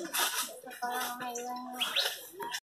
这包装都没扔